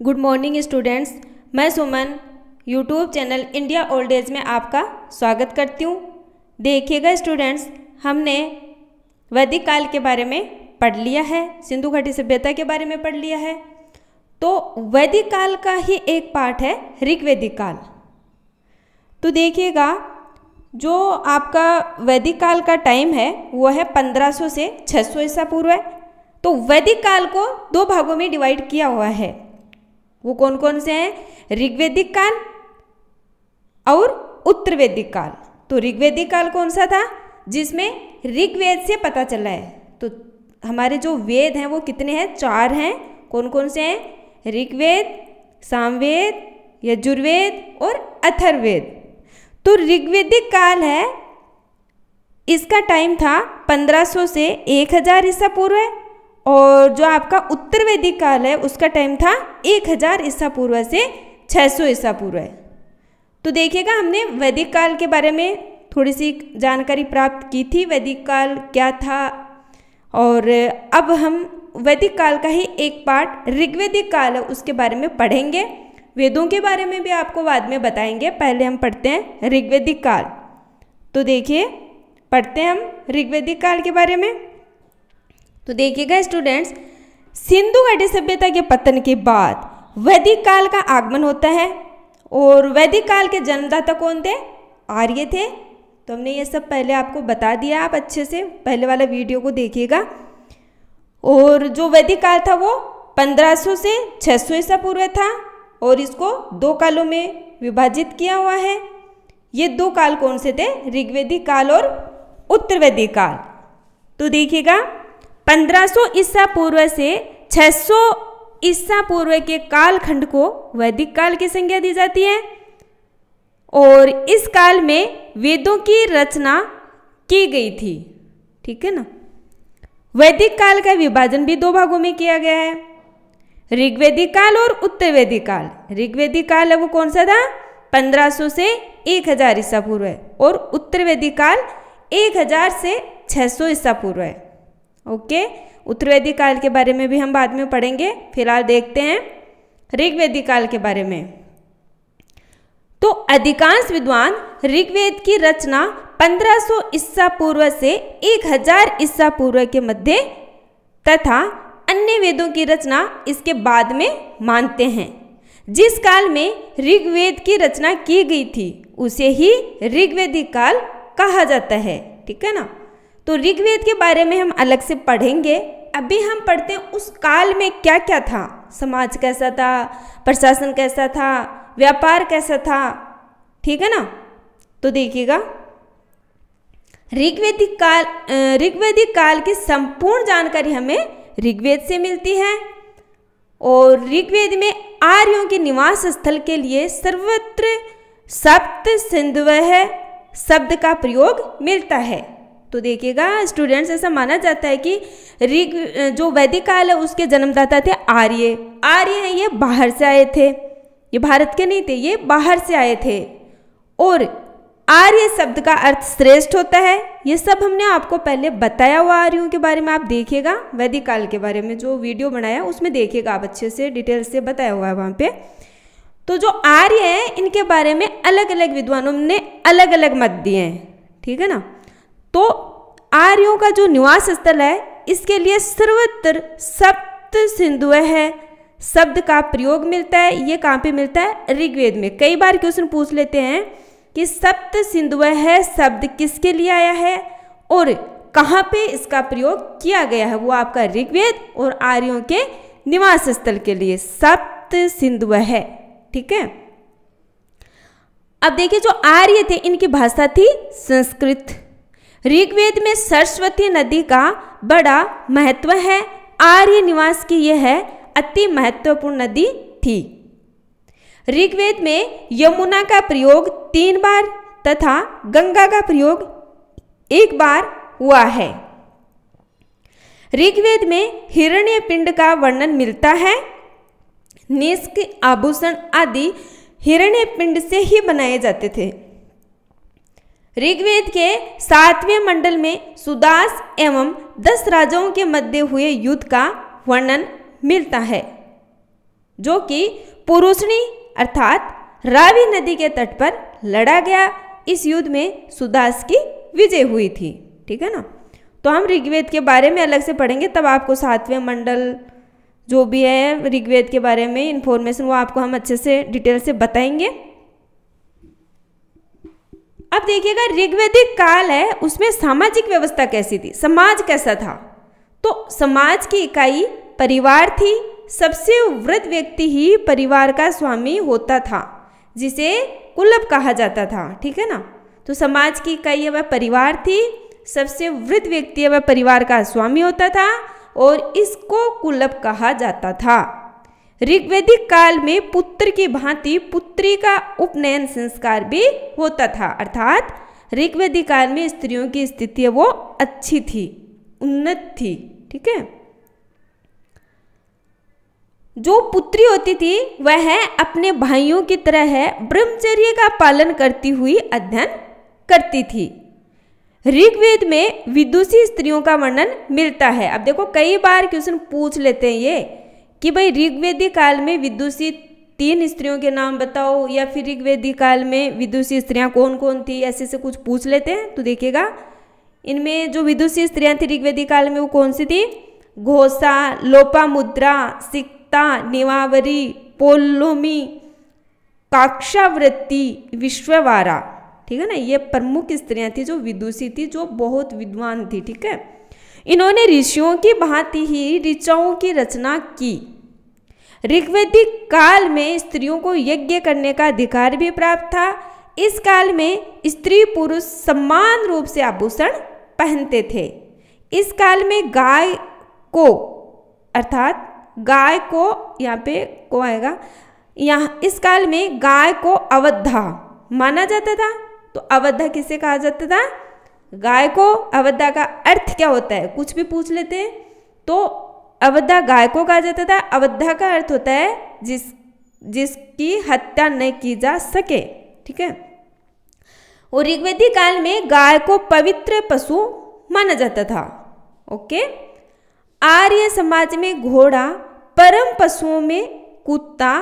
Good morning students, मैं Suman, YouTube channel India old age में आपका स्वागत करती हूँ। देखिएगा स्टूडेंट्स, हमने वैदिक काल के बारे में पढ़ लिया है, सिंधु घाटी सभ्यता के बारे में पढ़ लिया है। तो वैदिक काल का ही एक पार्ट है, ऋग्वेदिक काल। तो देखिएगा, जो आपका वैदिक काल का टाइम है, वो है 1500 से 600 ईसा पूर्व है। तो वैदिक काल को दो भागों में डिवाइड किया हुआ है। वो कौन कौन से हैं? ऋग्वेदिक काल और उत्तर वैदिक काल। तो ऋग्वेदिक काल कौन सा था? जिसमें ऋग्वेद से पता चला है। तो हमारे जो वेद हैं वो कितने हैं? चार हैं। कौन कौन से हैं? ऋग्वेद, सामवेद, यजुर्वेद और अथर्वेद तो ऋग्वेदिक काल है, इसका टाइम था 1500 से 1000 ईसा पूर्व और जो आपका उत्तर वैदिक काल है, उसका टाइम था 1000 ईसा पूर्व से 600 ईसा पूर्व। है तो देखिएगा, हमने वैदिक काल के बारे में थोड़ी सी जानकारी प्राप्त की थी, वैदिक काल क्या था। और अब हम वैदिक काल का ही एक पार्ट ऋग्वेदिक काल है, उसके बारे में पढ़ेंगे। वेदों के बारे में भी आपको बाद में बताएँगे, पहले हम पढ़ते हैं ऋग्वेदिक काल। तो देखिए, पढ़ते हैं हम ऋग्वेदिक काल के बारे में। तो देखिएगा स्टूडेंट्स सिंधु घाटी सभ्यता के पतन के बाद वैदिक काल का आगमन होता है और वैदिक काल के जन्मदाता कौन थे? आर्य थे। तो हमने ये सब पहले आपको बता दिया, आप अच्छे से पहले वाला वीडियो को देखिएगा। और जो वैदिक काल था वो 1500 से 600 सौ ईसा पूर्व था और इसको दो कालों में विभाजित किया हुआ है। ये दो काल कौन से थे? ऋग्वेदिक काल और उत्तर वैदिक काल। तो देखिएगा 1500 ईसा पूर्व से 600 ईसा पूर्व के कालखंड को वैदिक काल की संज्ञा दी जाती है। और इस काल में वेदों की रचना की गई थी। ठीक है ना? वैदिक काल का विभाजन भी दो भागों में किया गया है। ऋग्वेदिक काल और उत्तर वैदिक काल। ऋग्वेदिक काल है वो कौन सा था? 1500 से 1000 ईसा पूर्व। है और उत्तर वैदिक काल 1000 से 600 ईसा पूर्व। है ओके उत्तर वैदिक काल के बारे में भी हम बाद में पढ़ेंगे फ़िलहाल देखते हैं ऋग्वेदिक काल के बारे में तो अधिकांश विद्वान ऋग्वेद की रचना 1500 ईसा पूर्व से 1000 ईसा पूर्व के मध्य तथा अन्य वेदों की रचना इसके बाद में मानते हैं जिस काल में ऋग्वेद की रचना की गई थी उसे ही ऋग्वेदिक काल कहा जाता है ठीक है ना तो ऋग्वेद के बारे में हम अलग से पढ़ेंगे। अभी हम पढ़ते हैं उस काल में क्या क्या था? समाज कैसा था? प्रशासन कैसा था? व्यापार कैसा था? ठीक है ना? तो देखिएगा। ऋग्वेदिक काल ऋग्वेदिक काल की संपूर्ण जानकारी हमें ऋग्वेद से मिलती है और ऋग्वेद में आर्यों के निवास स्थल के लिए सर्वत्र सप्त सिंधु शब्द का प्रयोग मिलता है। तो देखिएगा स्टूडेंट्स ऐसा माना जाता है कि ऋग, जो वैदिक काल है, उसके जन्मदाता थे आर्य। आर्य हैं, ये बाहर से आए थे। ये भारत के नहीं थे, ये बाहर से आए थे। और आर्य शब्द का अर्थ श्रेष्ठ होता है। ये सब हमने आपको पहले बताया हुआ आर्यों के बारे में, आप देखिएगा, वैदिक काल के बारे में जो वीडियो बनाया, उसमें देखिएगा आप अच्छे से डिटेल से बताया हुआ है वहाँ पे। तो जो आर्य हैं, इनके बारे में अलग अलग विद्वानों ने अलग अलग मत दिए हैं, ठीक है ना? तो आर्यों का जो निवास स्थल है, इसके लिए सर्वत्र सप्त सिंधु है। शब्द का प्रयोग मिलता है, ये कहाँ पे मिलता है? ऋग्वेद में। कई बार क्वेश्चन पूछ लेते हैं कि सप्त सिंधु है, शब्द किसके लिए आया है और कहाँ पे इसका प्रयोग किया गया है? वो आपका ऋग्वेद और आर्यों के निवास स्थल के लिए सप्त सिंधु है। ठीक है? अब देखिए, जो आर्य थे, इनकी भाषा थी संस्कृत। ऋग्वेद में सरस्वती नदी का बड़ा महत्व है। आर्य निवास की यह अति महत्वपूर्ण नदी थी। ऋग्वेद में यमुना का प्रयोग तीन बार तथा गंगा का प्रयोग एक बार हुआ है। ऋग्वेद में हिरण्य पिंड का वर्णन मिलता है। निष्क आभूषण आदि हिरण्य पिंड से ही बनाए जाते थे। ऋग्वेद के सातवें मंडल में सुदास एवं दस राजाओं के मध्य हुए युद्ध का वर्णन मिलता है, जो कि पुरुषणी अर्थात रावी नदी के तट पर लड़ा गया। इस युद्ध में सुदास की विजय हुई थी, ठीक है ना? तो हम ऋग्वेद के बारे में अलग से पढ़ेंगे, तब आपको सातवें मंडल जो भी है ऋग्वेद के बारे में इंफॉर्मेशन वो आपको हम अच्छे से डिटेल से बताएँगे। अब देखिएगा ऋग्वेदिक काल है, उसमें सामाजिक व्यवस्था कैसी थी? समाज कैसा था? तो समाज की इकाई परिवार थी, सबसे वृद्ध व्यक्ति ही परिवार का स्वामी होता था, जिसे कुलब कहा जाता था, ठीक है ना? तो समाज की इकाई वह परिवार थी, सबसे वृद्ध व्यक्ति वह परिवार का स्वामी होता था और इसको कुलब कहा जाता था। ऋग्वेदिक काल में पुत्र की भांति पुत्री का उपनयन संस्कार भी होता था। अर्थात ऋग्वेदिक काल में स्त्रियों की स्थिति वो अच्छी थी, उन्नत थी, ठीक है? जो पुत्री होती थी, वह अपने भाइयों की तरह है ब्रह्मचर्य का पालन करती हुई अध्ययन करती थी। ऋग्वेद में विदुषी स्त्रियों का वर्णन मिलता है। अब देखो, कई बार क्वेश्चन पूछ लेते हैं ये। कि भाई ऋग्वेदी काल में विदुषी तीन स्त्रियों के नाम बताओ, या फिर ऋग्वेदी काल में विदुषी स्त्रियाँ कौन कौन थी, ऐसे से कुछ पूछ लेते हैं तो देखिएगा। इनमें जो विदुषी स्त्रियाँ थी ऋग्वेदी काल में, वो कौन सी थी? घोषा, लोपामुद्रा, सिक्ता, निवावरी पोलोमी काक्षावृत्ति, विश्ववारा। ठीक है ना? ये प्रमुख स्त्रियाँ थी जो विदुषी थी, जो बहुत विद्वान थी, ठीक है? इन्होंने ऋषियों की भांति ही ऋचाओं की रचना की। ऋग्वेदिक काल में स्त्रियों को यज्ञ करने का अधिकार भी प्राप्त था। इस काल में स्त्री पुरुष समान रूप से आभूषण पहनते थे। इस काल में गाय को, अर्थात गाय को, यहाँ पे को आएगा, यहाँ, इस काल में गाय को अवधा माना जाता था। तो अवधा किसे कहा जाता था? गाय को अवधा का अर्थ क्या होता है? कुछ भी पूछ लेते हैं। तो अवधा गाय को कहा जाता था अवधा का अर्थ होता है जिस, जिसकी हत्या न की जा सके, ठीक है? और ऋग्वेदी काल में गाय को पवित्र पशु माना जाता था, ओके? आर्य समाज में घोड़ा, परम पशुओं में कुत्ता,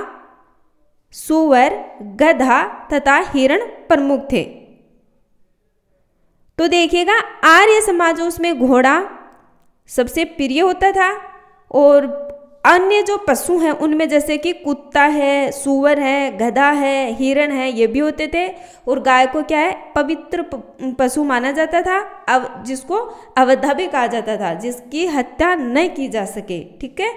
सुअर, गधा तथा हिरण प्रमुख थे। तो देखिएगा, आर्य समाज उसमें घोड़ा सबसे प्रिय होता था और अन्य जो पशु हैं, उनमें जैसे कि कुत्ता है, सुअर है, गधा है, हिरण है, ये भी होते थे। और गाय को क्या है? पवित्र पशु माना जाता था। अब जिसको अवधा भी कहा जाता था, जिसकी हत्या नहीं की जा सके, ठीक है?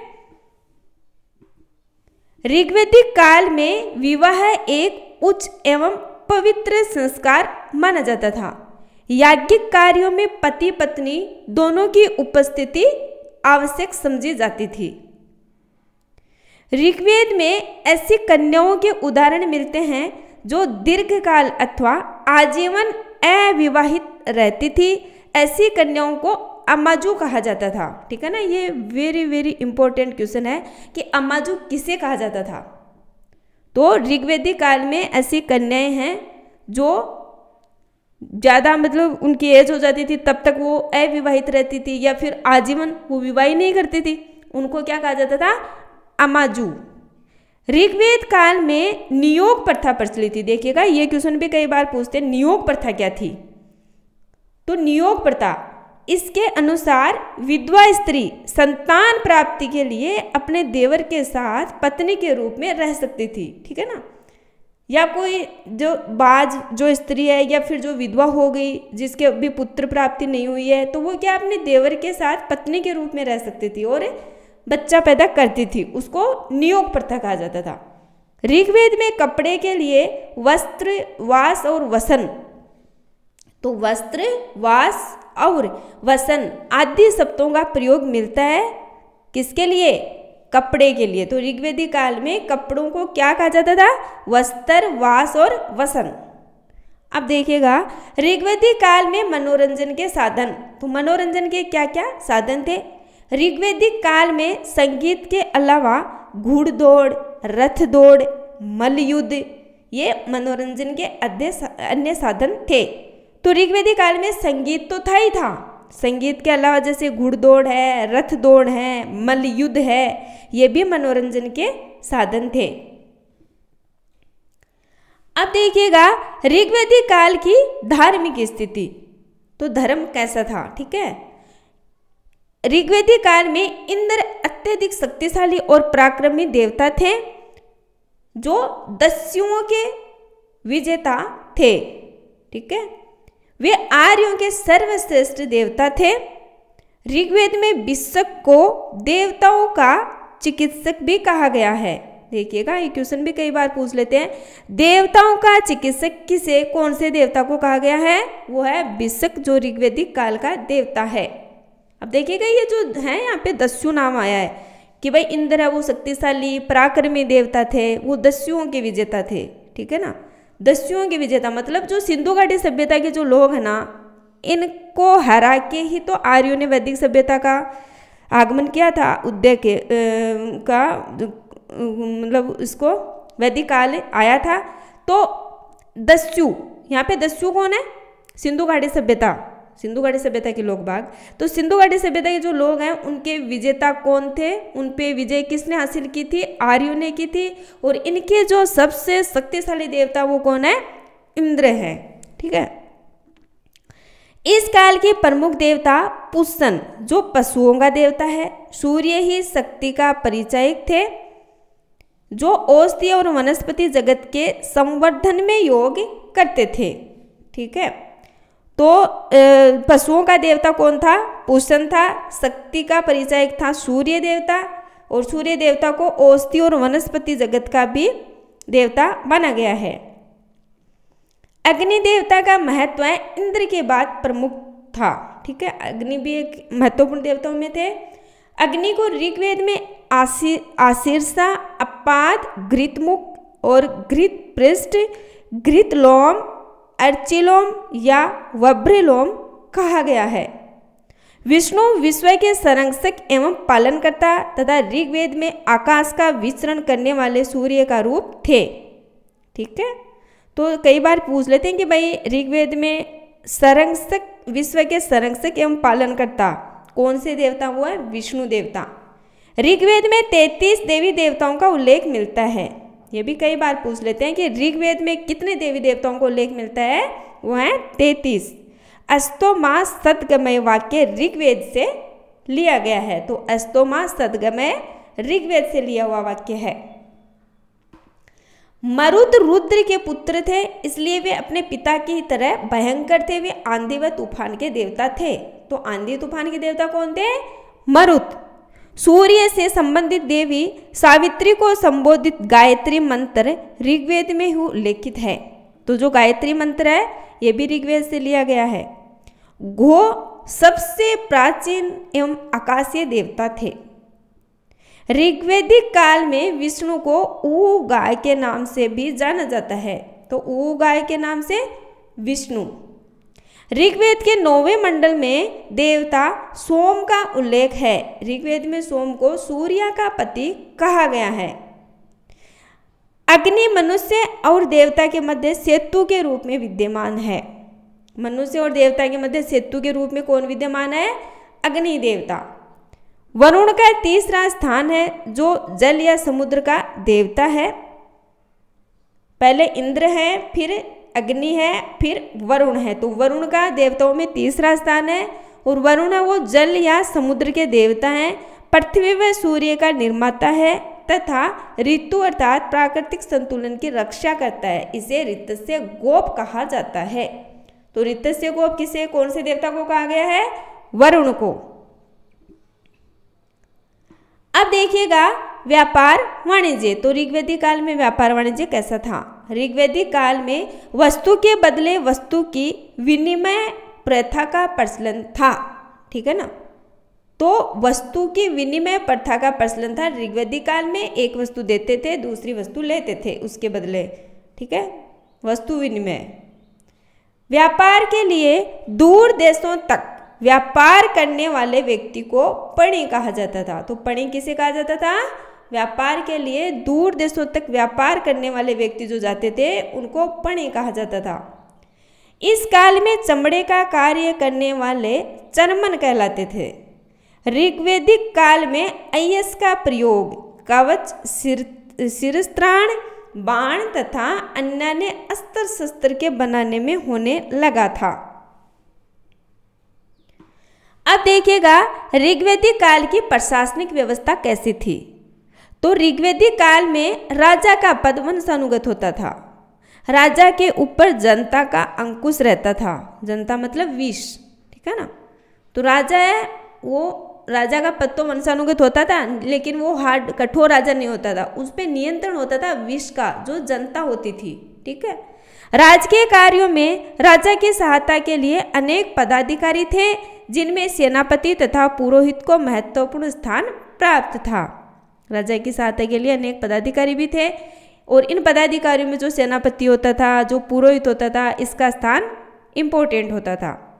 ऋग्वेदिक काल में विवाह एक उच्च एवं पवित्र संस्कार माना जाता था। याज्ञिक कार्यों में पति पत्नी दोनों की उपस्थिति आवश्यक समझी जाती थी। ऋग्वेद में ऐसी कन्याओं के उदाहरण मिलते हैं जो दीर्घकाल अथवा आजीवन अविवाहित रहती थी। ऐसी कन्याओं को अमाजू कहा जाता था। ठीक है ना? ये वेरी वेरी इंपॉर्टेंट क्वेश्चन है कि अमाजू किसे कहा जाता था। तो ऋग्वेदी काल में ऐसी कन्याएँ हैं जो ज़्यादा मतलब उनकी एज हो जाती थी, तब तक वो अविवाहित रहती थी या फिर आजीवन वो विवाह नहीं करती थी। उनको क्या कहा जाता था? अमाजू। ऋग्वेद काल में नियोग प्रथा प्रचलित थी। देखिएगा, ये क्वेश्चन भी कई बार पूछते हैं, नियोग प्रथा क्या थी? तो नियोग प्रथा, इसके अनुसार विधवा स्त्री संतान प्राप्ति के लिए अपने देवर के साथ पत्नी के रूप में रह सकती थी, ठीक है ना? या कोई जो बाज, जो स्त्री है या फिर जो विधवा हो गई, जिसके अभी पुत्र प्राप्ति नहीं हुई है तो वो क्या अपने देवर के साथ पत्नी के रूप में रह सकती थी और बच्चा पैदा करती थी, उसको नियोग प्रथा कहा जाता था। ऋग्वेद में कपड़े के लिए वस्त्र, वास और वसन तो वस्त्र, वास और वसन आदि शब्दों का प्रयोग मिलता है किसके लिए? कपड़े के लिए। तो ऋग्वेदी काल में कपड़ों को क्या कहा जाता था? वस्त्र, वास और वसन। अब देखिएगा, ऋग्वेदी काल में मनोरंजन के साधन। तो मनोरंजन के क्या क्या साधन थे? ऋग्वेदिक काल में संगीत के अलावा घुड़दौड़ रथ दौड़ मलयुद्ध ये मनोरंजन के अन्य साधन थे। तो ऋग्वेदी काल में संगीत तो था ही था। संगीत के अलावा जैसे घुड़दौड़ है रथ दौड़ है मल्ल युद्ध है, ये भी मनोरंजन के साधन थे। अब देखिएगा ऋग्वेदिक काल की धार्मिक स्थिति। तो धर्म कैसा था, ठीक है? ऋग्वेदिक काल में इंद्र अत्यधिक शक्तिशाली और पराक्रमी देवता थे, जो दस्युओं के विजेता थे, ठीक है? वे आर्यों के सर्वश्रेष्ठ देवता थे। ऋग्वेद में विश्वक को देवताओं का चिकित्सक भी कहा गया है। देखिएगा, ये क्वेश्चन भी कई बार पूछ लेते हैं। देवताओं का चिकित्सक किसे, कौन से देवता को कहा गया है? वो है विश्वक जो ऋग्वेदिक काल का देवता है। अब देखिएगा, ये जो है, यहाँ पे दस्यु नाम आया है कि भाई इंद्र है, वो शक्तिशाली, पराक्रमी देवता थे, वो दस्युओं के विजेता थे, ठीक है ना? दस्युओं के विजेता। मतलब जो सिंधु घाटी सभ्यता के जो लोग हैं ना, इनको हरा के ही तो आर्यों ने वैदिक सभ्यता का आगमन किया था उदय के का मतलब इसको वैदिक काल आया था। तो दस्यु, यहाँ पे दस्यु कौन है? सिंधु घाटी सभ्यता। सिंधु घाटी सभ्यता के लोग बाग। तो सिंधु घाटी सभ्यता के जो लोग हैं, उनके विजेता कौन थे? उन पे विजय किसने हासिल की थी? आर्यों ने की थी। और इनके जो सबसे शक्तिशाली देवता वो कौन है? इंद्र है। ठीक है? इस काल के प्रमुख देवता पुष्सन, जो पशुओं का देवता है। सूर्य ही शक्ति का परिचयक थे, जो औषधि और वनस्पति जगत के संवर्धन में योग करते थे। ठीक है? तो पशुओं का देवता कौन था? पुष्ण था, शक्ति का परिचय था सूर्य देवता और सूर्य देवता को औषधि और वनस्पति जगत का भी देवता माना गया है। अग्नि देवता का महत्व इंद्र के बाद प्रमुख था, ठीक है? अग्नि भी एक महत्वपूर्ण देवताओं में थे। अग्नि को ऋग्वेद में आशी आशीर्षा, अपाद, घृतमुख और घृत पृष्ठ घृतलोम अर्चिलोम या वभ्रिलोम कहा गया है। विष्णु विश्व के संरक्षक एवं पालनकर्ता तथा ऋग्वेद में आकाश का विचरण करने वाले सूर्य का रूप थे। ठीक है? तो कई बार पूछ लेते हैं कि भाई ऋग्वेद में संरक्षक, विश्व के संरक्षक एवं पालनकर्ता कौन से देवता हुआ है? विष्णु देवता। ऋग्वेद में तैतीस देवी देवताओं का उल्लेख मिलता है। ये भी कई बार पूछ लेते हैं कि ऋग्वेद में कितने देवी देवताओं को उल्लेख मिलता है? वो है तैतीस। अस्तोमा सदगमय वाक्य ऋग्वेद से लिया गया है। तो अस्तोमा सदगमय ऋग्वेद से लिया हुआ वाक्य है। मरुद रुद्र के पुत्र थे, इसलिए वे अपने पिता की तरह भयंकर थे। वे आंधी व तूफ़ान के देवता थे। तो आंधी तूफ़ान के देवता कौन थे? मरुत सूर्य से संबंधित देवी सावित्री को संबोधित गायत्री मंत्र ऋग्वेद में ही उल्लेखित है। तो जो गायत्री मंत्र है, ये भी ऋग्वेद से लिया गया है। घो सबसे प्राचीन एवं आकाशीय देवता थे। ऋग्वेदिक काल में विष्णु को ऊ गाय के नाम से भी जाना जाता है। तो ऊ गाय के नाम से विष्णु। ऋग्वेद के नौवे मंडल में देवता सोम का उल्लेख है। ऋग्वेद में सोम को सूर्य का पति कहा गया है। अग्नि मनुष्य और देवता के मध्य सेतु के रूप में विद्यमान है। मनुष्य और देवता के मध्य सेतु के रूप में कौन विद्यमान है? अग्नि देवता। वरुण का तीसरा स्थान है, जो जल या समुद्र का देवता है। पहले इंद्र है, फिर अग्नि है, फिर वरुण है। तो वरुण का देवताओं में तीसरा स्थान है और वरुण है, वो जल या समुद्र के देवता हैं। पृथ्वी व सूर्य का निर्माता है तथा ऋतु अर्थात प्राकृतिक संतुलन की रक्षा करता है। इसे ऋतस्य गोप कहा जाता है। तो ऋतस्य गोप किसे, कौन से देवता को कहा गया है? वरुण को। अब देखिएगा, व्यापार वाणिज्य। तो ऋग्वेदी काल में व्यापार वाणिज्य कैसा था? ऋग्वेदिक काल में वस्तु के बदले वस्तु की विनिमय प्रथा का प्रचलन था, ठीक है ना? तो वस्तु की विनिमय प्रथा का प्रचलन था। ऋग्वेदिक काल में एक वस्तु देते थे, दूसरी वस्तु लेते थे उसके बदले, ठीक है? वस्तु विनिमय। व्यापार के लिए दूर देशों तक व्यापार करने वाले व्यक्ति को पणि कहा जाता था। तो पणि किसे कहा जाता था? व्यापार के लिए दूर देशों तक व्यापार करने वाले व्यक्ति जो जाते थे, उनको पणि कहा जाता था। इस काल में चमड़े का कार्य करने वाले चरमन कहलाते थे। ऋग्वेदिक काल में अयस का प्रयोग कवच, सिर, सिरस्त्राण, बाण तथा अन्य अस्त्र शस्त्र के बनाने में होने लगा था। अब देखिएगा ऋग्वेदिक काल की प्रशासनिक व्यवस्था कैसी थी। तो ऋग्वेदिक काल में राजा का पद वंशानुगत होता था। राजा के ऊपर जनता का अंकुश रहता था। जनता मतलब विष, ठीक है ना? तो राजा है, वो राजा का पद तो वंशानुगत होता था, लेकिन वो हार्ड, कठोर राजा नहीं होता था। उस पर नियंत्रण होता था विष का, जो जनता होती थी, ठीक है? राजकीय कार्यों में राजा की सहायता के लिए अनेक पदाधिकारी थे, जिनमें सेनापति तथा पुरोहित को महत्वपूर्ण स्थान प्राप्त था। राजा की सहायता के लिए अनेक पदाधिकारी भी थे और इन पदाधिकारियों में जो सेनापति होता था, जो पुरोहित होता था, इसका स्थान इम्पोर्टेंट होता था।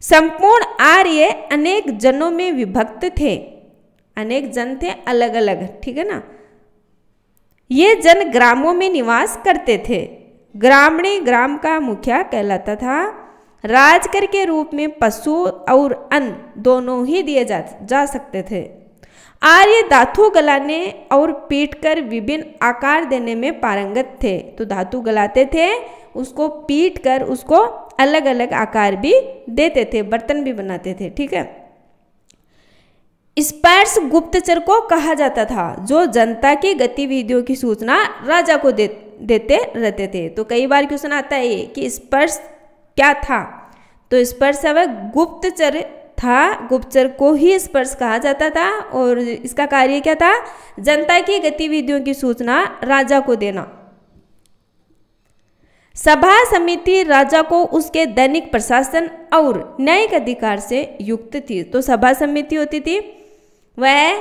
संपूर्ण आर्य अनेक जनों में विभक्त थे। अनेक जन थे अलग अलग ठीक है ना? ये जन ग्रामों में निवास करते थे। ग्रामीणी ग्राम का मुखिया कहलाता था। राजकर के रूप में पशु और अन्न दोनों ही दिए जा जा सकते थे। आर्य धातु गलाने और पीट कर विभिन्न आकार देने में पारंगत थे। तो धातु गलाते थे उसको पीट कर उसको अलग अलग आकार भी देते थे बर्तन भी बनाते थे ठीक है? स्पर्श गुप्तचर को कहा जाता था जो जनता की गतिविधियों की सूचना राजा को दे, देते रहते थे। तो कई बार क्वेश्चन आता है कि स्पर्श क्या था? तो स्पर्श अब गुप्तचर था, गुप्तचर को ही स्पर्श कहा जाता था और इसका कार्य क्या था? जनता की गतिविधियों की सूचना राजा को देना। सभा समिति राजा को उसके दैनिक प्रशासन और न्यायिक अधिकार से युक्त थी। तो सभा समिति होती थी, वह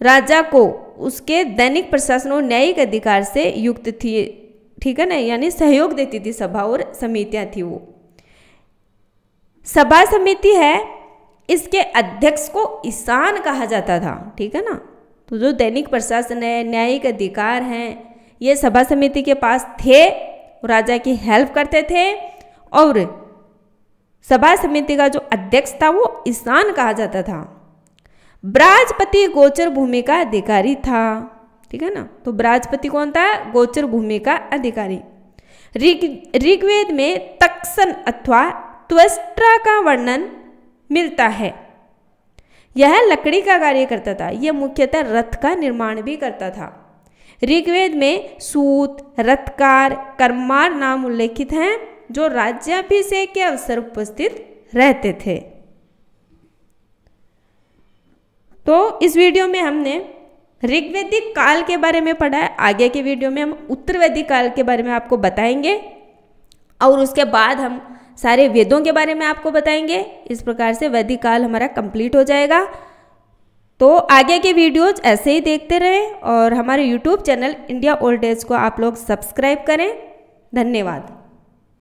राजा को उसके दैनिक प्रशासन और न्यायिक अधिकार से युक्त थी। ठीक है ना? यानी सहयोग देती थी सभा और समितियाँ थी वो। सभा समिति है इसके अध्यक्ष को ईशान कहा जाता था, ठीक है ना? तो जो दैनिक प्रशासन है, न्यायिक अधिकार हैं, ये सभा समिति के पास थे राजा की हेल्प करते थे, और सभा समिति का जो अध्यक्ष था, वो ईशान कहा जाता था। ब्राजपति गोचर भूमि का अधिकारी था, ठीक है ना? तो ब्राजपति कौन था? गोचर भूमि का अधिकारी। ऋग, ऋग्वेद में तक्सन अथवा त्वस्ट्रा का वर्णन मिलता है। यह लकड़ी का कार्य करता था। यह मुख्यतः रथ का निर्माण भी करता था। ऋग्वेद में सूत, रथकार कर्मार नाम उल्लेखित हैं, जो राज्याभिषेक के अवसर उपस्थित रहते थे। तो इस वीडियो में हमने ऋग्वेदिक काल के बारे में पढ़ा है। आगे के वीडियो में हम उत्तर वैदिक काल के बारे में आपको बताएँगे। और उसके बाद हम सारे वेदों के बारे में आपको बताएँगे। इस प्रकार से वैदिक काल हमारा कंप्लीट हो जाएगा। तो आगे के वीडियोज़ ऐसे ही देखते रहें और हमारे YouTube channel India old age को आप लोग सब्सक्राइब करें। धन्यवाद।